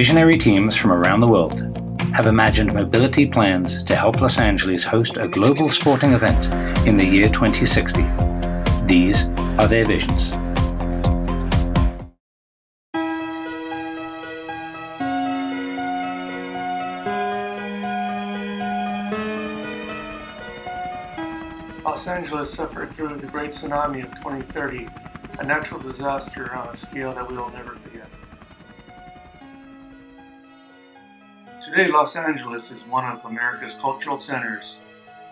Visionary teams from around the world have imagined mobility plans to help Los Angeles host a global sporting event in the year 2060. These are their visions. Los Angeles suffered through the Great Tsunami of 2030, a natural disaster on a scale that we will never forget. Today, Los Angeles is one of America's cultural centers,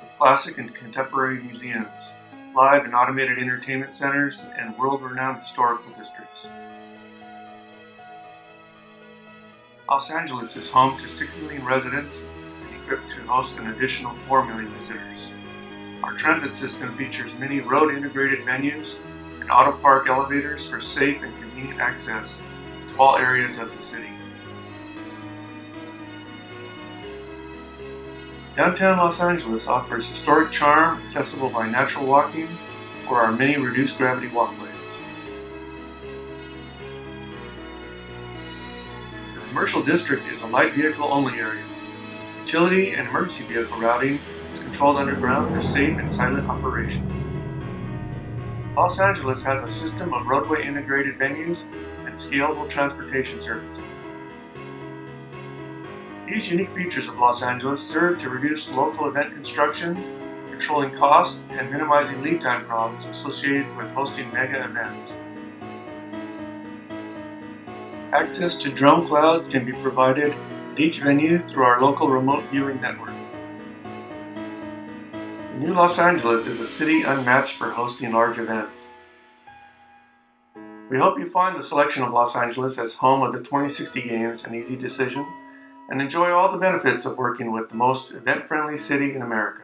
with classic and contemporary museums, live and automated entertainment centers, and world-renowned historical districts. Los Angeles is home to 6 million residents and equipped to host an additional 4 million visitors. Our transit system features many road integrated venues and auto park elevators for safe and convenient access to all areas of the city. Downtown Los Angeles offers historic charm accessible by natural walking or our many reduced gravity walkways. The commercial district is a light vehicle only area. Utility and emergency vehicle routing is controlled underground for safe and silent operation. Los Angeles has a system of roadway integrated venues and scalable transportation services. These unique features of Los Angeles serve to reduce local event construction, controlling cost, and minimizing lead time problems associated with hosting mega events. Access to drone clouds can be provided at each venue through our local remote viewing network. New Los Angeles is a city unmatched for hosting large events. We hope you find the selection of Los Angeles as home of the 2060 Games an easy decision and enjoy all the benefits of working with the most event-friendly city in America.